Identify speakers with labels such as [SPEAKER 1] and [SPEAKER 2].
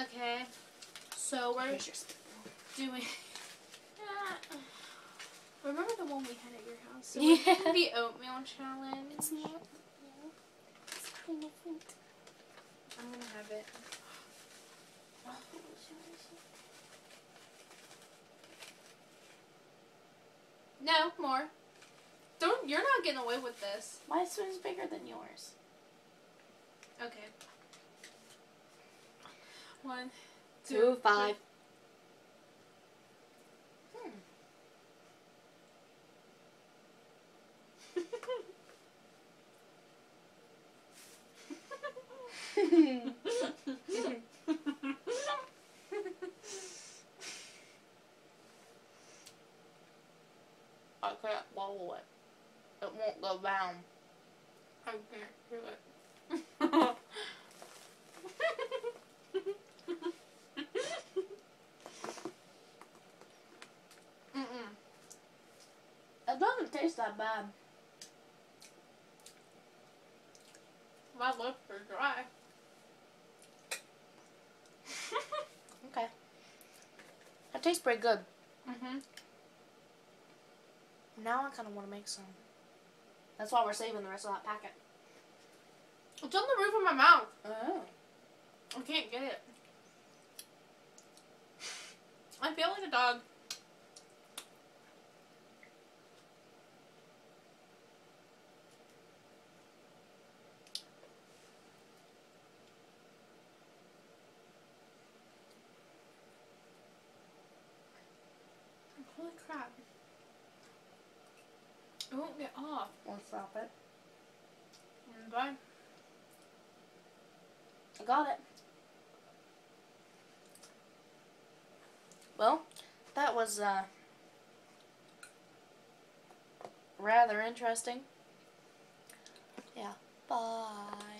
[SPEAKER 1] Okay. So we're
[SPEAKER 2] Here's your spoon.
[SPEAKER 1] doing. Remember the one we had at your house? So
[SPEAKER 2] Yeah.
[SPEAKER 1] we're doing the oatmeal challenge.
[SPEAKER 2] It's not. It's kind of sweet.
[SPEAKER 1] I'm gonna have it. No more. Don't. You're not getting away with this.
[SPEAKER 2] My spoon's bigger than yours.
[SPEAKER 1] Okay. One,
[SPEAKER 2] Two, five. Hmm. I can't swallow it. It won't go down.
[SPEAKER 1] I can't do it.
[SPEAKER 2] It doesn't taste that bad.
[SPEAKER 1] My lips are dry.
[SPEAKER 2] Okay. That tastes pretty good.
[SPEAKER 1] mm-hmm.
[SPEAKER 2] Now I kind of want to make some. That's why we're saving the rest of that packet.
[SPEAKER 1] It's on the roof of my mouth.
[SPEAKER 2] Oh.
[SPEAKER 1] I can't get it. I feel like a dog. Holy crap. It won't get off.
[SPEAKER 2] Want to stop it?
[SPEAKER 1] Bye.
[SPEAKER 2] I got it. Well, that was uh, rather interesting. Yeah. Bye.